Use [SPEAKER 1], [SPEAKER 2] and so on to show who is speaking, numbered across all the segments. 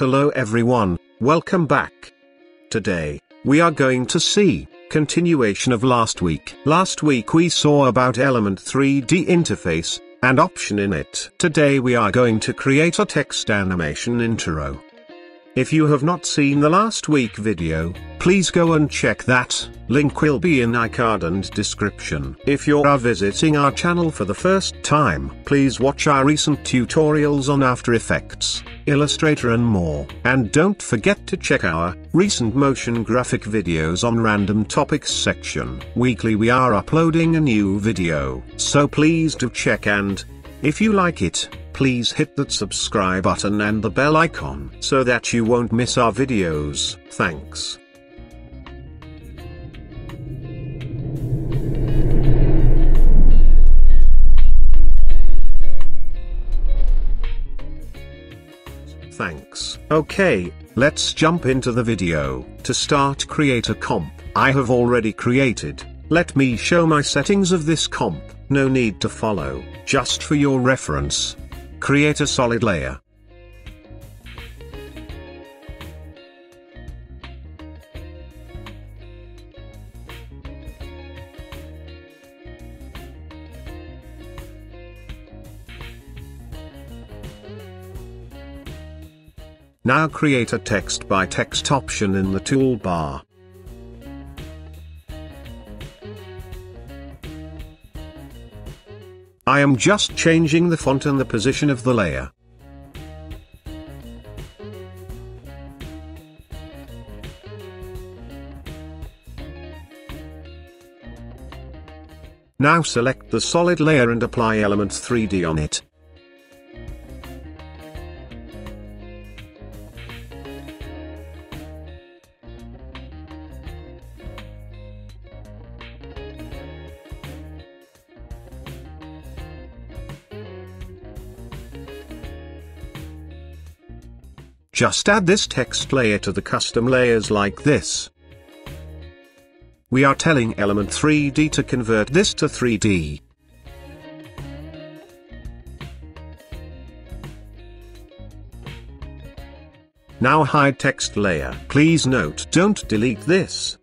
[SPEAKER 1] Hello everyone, welcome back. Today, we are going to see, continuation of last week. Last week we saw about Element 3D interface, and option in it. Today we are going to create a text animation intro. If you have not seen the last week video, please go and check that, link will be in iCard and description. If you are visiting our channel for the first time, please watch our recent tutorials on After Effects, Illustrator and more. And don't forget to check our recent motion graphic videos on random topics section. Weekly we are uploading a new video, so please do check and, if you like it, please hit that subscribe button and the bell icon so that you won't miss our videos. Thanks. Thanks. Okay, let's jump into the video. To start create a comp, I have already created. Let me show my settings of this comp, no need to follow, just for your reference. Create a solid layer. Now create a text by text option in the toolbar. I am just changing the font and the position of the layer. Now select the solid layer and apply Element 3D on it. Just add this text layer to the custom layers like this. We are telling Element 3D to convert this to 3D. Now hide text layer. Please note don't delete this.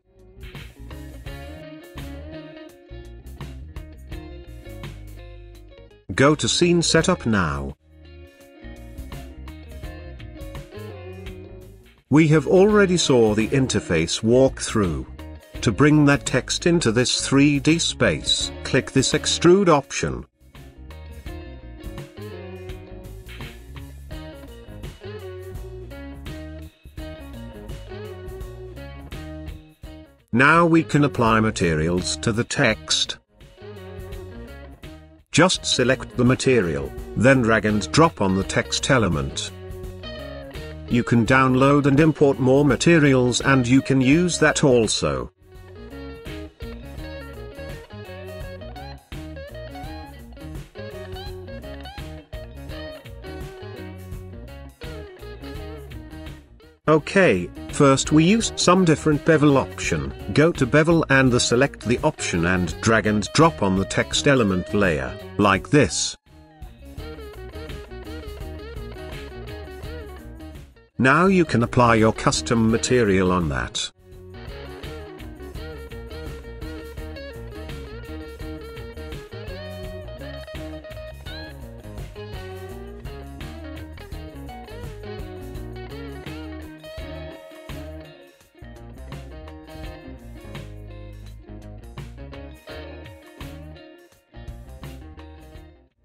[SPEAKER 1] Go to scene setup now. We have already saw the interface walkthrough. To bring that text into this 3D space, click this extrude option. Now we can apply materials to the text. Just select the material, then drag and drop on the text element. You can download and import more materials and you can use that also. Okay, first we use some different bevel option. Go to bevel and the select the option and drag and drop on the text element layer, like this. Now you can apply your custom material on that.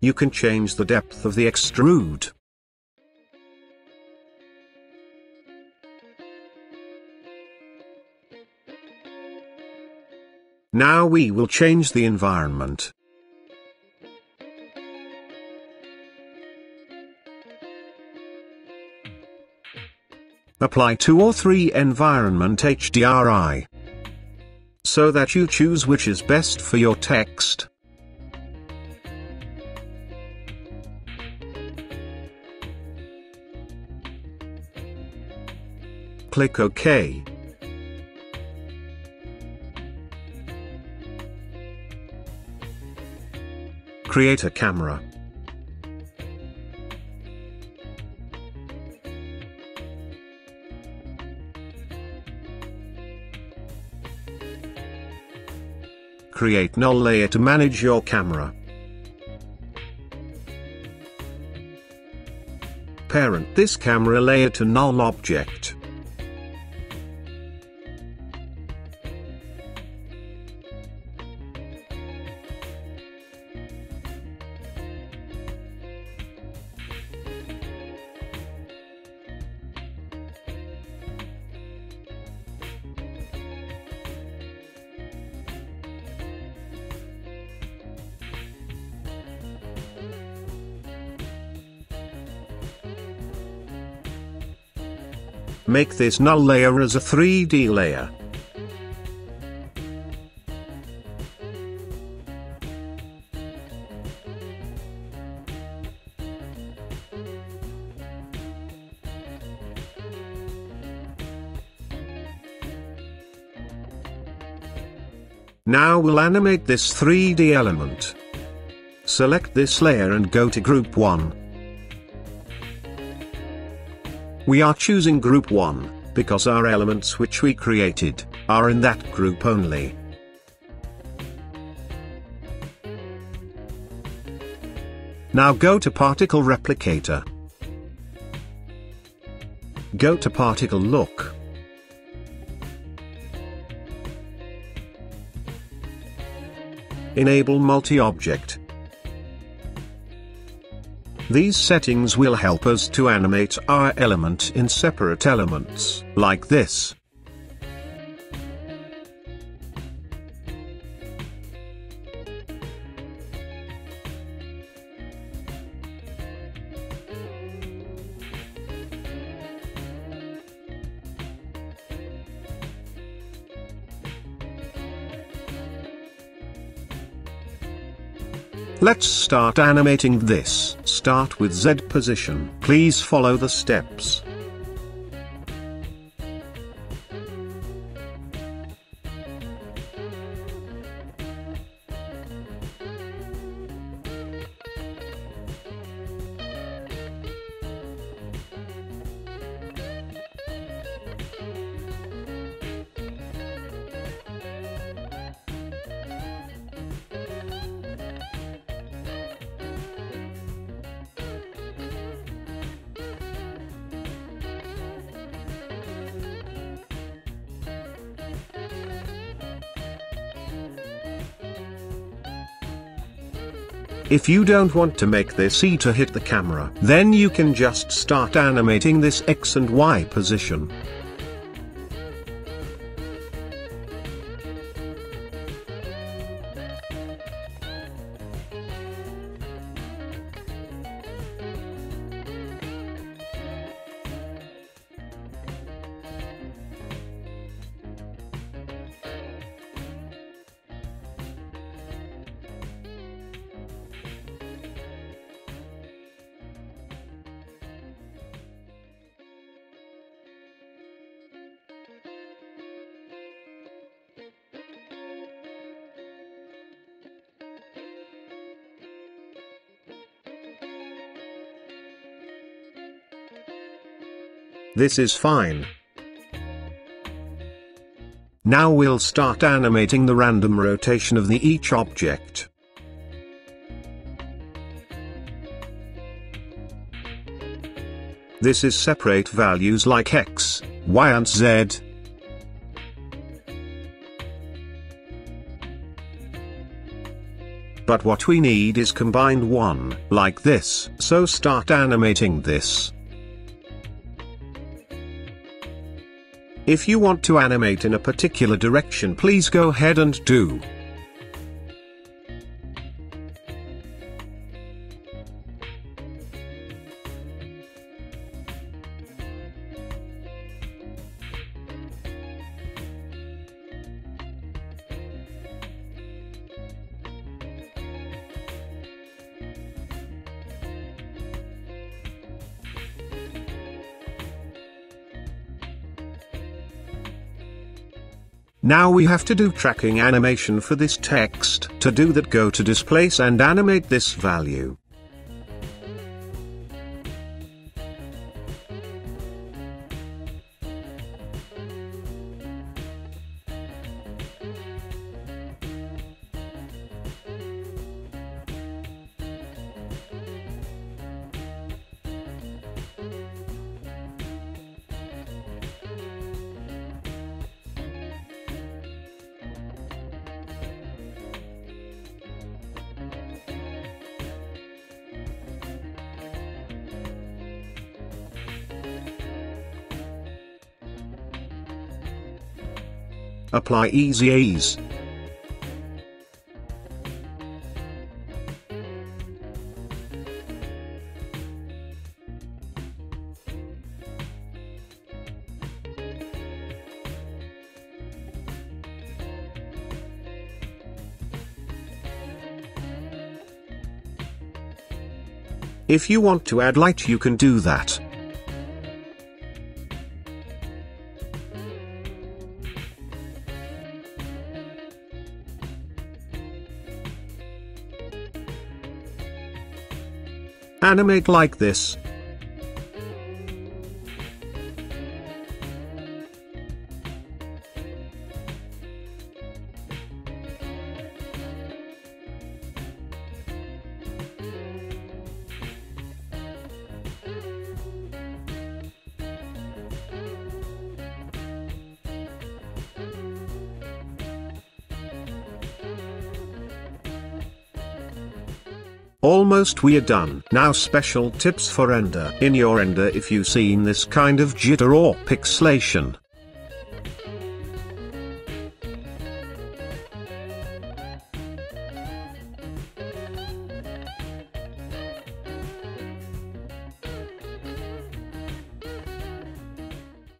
[SPEAKER 1] You can change the depth of the extrude. Now we will change the environment. Apply 2 or 3 environment HDRI. So that you choose which is best for your text. Click OK. Create a camera. Create null layer to manage your camera. Parent this camera layer to null object. Make this null layer as a 3D layer. Now we'll animate this 3D element. Select this layer and go to group 1. We are choosing group 1, because our elements which we created, are in that group only. Now go to Particle Replicator. Go to Particle Look. Enable Multi-Object. These settings will help us to animate our element in separate elements, like this. Let's start animating this. Start with Z position. Please follow the steps. If you don't want to make this E to hit the camera, then you can just start animating this X and Y position. This is fine. Now we'll start animating the random rotation of the each object. This is separate values like x, y and z. But what we need is combined one, like this. So start animating this. If you want to animate in a particular direction please go ahead and do. Now we have to do tracking animation for this text. To do that go to displace and animate this value. Apply easy ease. If you want to add light you can do that. Animate like this. Almost we are done. Now special tips for render. In your render if you seen this kind of jitter or pixelation.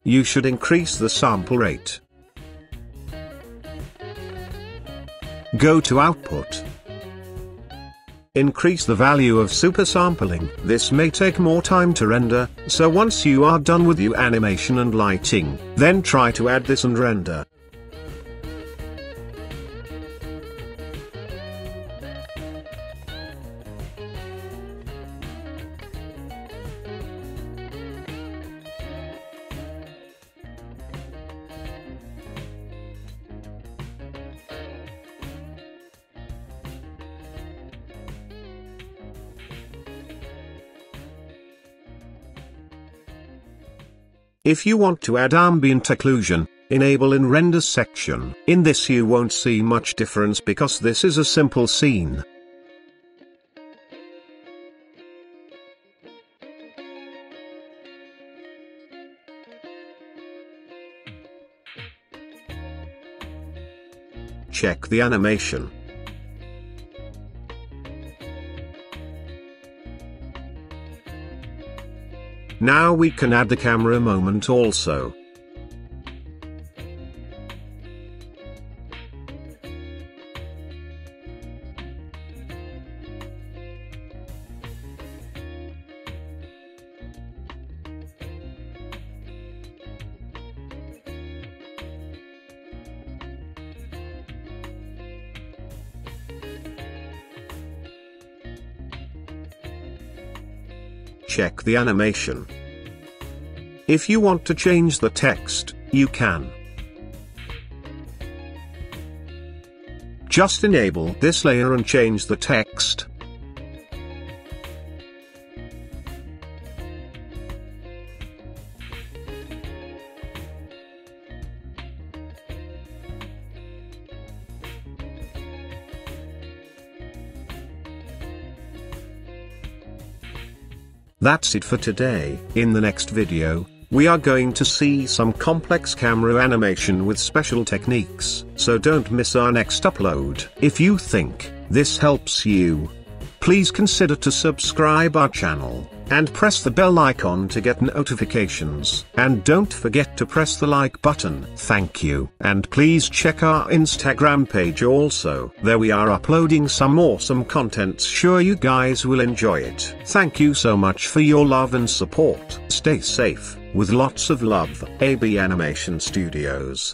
[SPEAKER 1] You should increase the sample rate. Go to output. Increase the value of supersampling. This may take more time to render, so once you are done with your animation and lighting, then try to add this and render. If you want to add ambient occlusion, enable in render section. In this you won't see much difference because this is a simple scene. Check the animation. Now we can add the camera moment also. Check the animation. If you want to change the text, you can. Just enable this layer and change the text. That's it for today. In the next video, we are going to see some complex camera animation with special techniques, so don't miss our next upload. If you think this helps you, please consider to subscribe our channel and press the bell icon to get notifications. And don't forget to press the like button. Thank you. And please check our Instagram page also. There we are uploading some awesome contents. Sure you guys will enjoy it. Thank you so much for your love and support. Stay safe, with lots of love. AB Animation Studios.